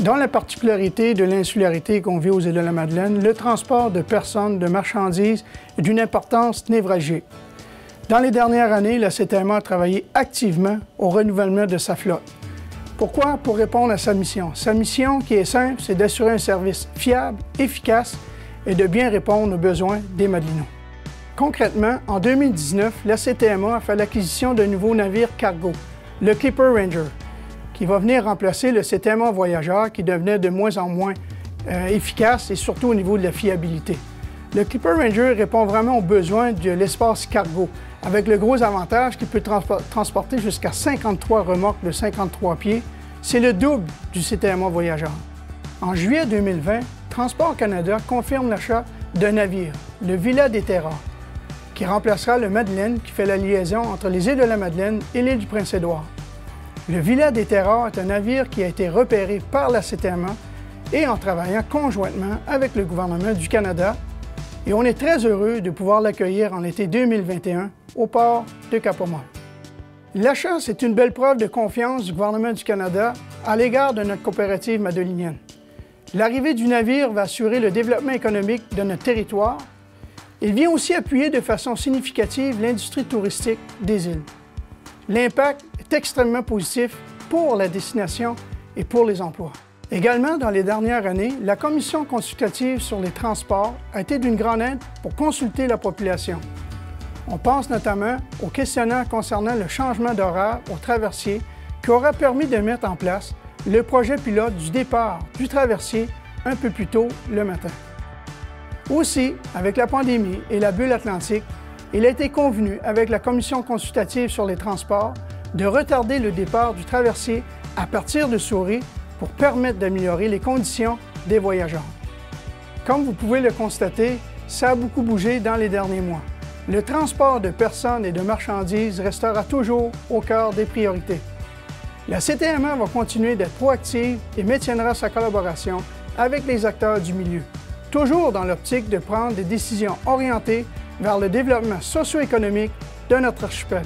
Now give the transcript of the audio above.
Dans la particularité de l'insularité qu'on vit aux îles de la Madeleine, le transport de personnes, de marchandises est d'une importance névralgique. Dans les dernières années, la CTMA a travaillé activement au renouvellement de sa flotte. Pourquoi? Pour répondre à sa mission. Sa mission, qui est simple, c'est d'assurer un service fiable, efficace et de bien répondre aux besoins des Madelinois. Concrètement, en 2019, la CTMA a fait l'acquisition d'un nouveau navire cargo, le Clipper Ranger, qui va venir remplacer le CTMA Voyageur qui devenait de moins en moins euh, efficace et surtout au niveau de la fiabilité. Le Clipper Ranger répond vraiment aux besoins de l'espace cargo, avec le gros avantage qu'il peut transporter jusqu'à 53 remorques de 53 pieds. C'est le double du CTMA Voyageur. En juillet 2020, Transport Canada confirme l'achat d'un navire, le Villa des Terras, qui remplacera le Madeleine qui fait la liaison entre les îles de la Madeleine et l'île du Prince-Édouard. Le Villa des Terrors est un navire qui a été repéré par la CTMA et en travaillant conjointement avec le gouvernement du Canada. Et on est très heureux de pouvoir l'accueillir en été 2021 au port de Capomont. L'achat, c'est une belle preuve de confiance du gouvernement du Canada à l'égard de notre coopérative madelinienne. L'arrivée du navire va assurer le développement économique de notre territoire. Il vient aussi appuyer de façon significative l'industrie touristique des îles. L'impact extrêmement positif pour la destination et pour les emplois. Également, dans les dernières années, la Commission consultative sur les transports a été d'une grande aide pour consulter la population. On pense notamment au questionnaire concernant le changement d'horaire au traversier qui aura permis de mettre en place le projet pilote du départ du traversier un peu plus tôt le matin. Aussi, avec la pandémie et la bulle atlantique, il a été convenu avec la Commission consultative sur les transports de retarder le départ du traversier à partir de Souris pour permettre d'améliorer les conditions des voyageurs. Comme vous pouvez le constater, ça a beaucoup bougé dans les derniers mois. Le transport de personnes et de marchandises restera toujours au cœur des priorités. La CTMA va continuer d'être proactive et maintiendra sa collaboration avec les acteurs du milieu, toujours dans l'optique de prendre des décisions orientées vers le développement socio-économique de notre archipel.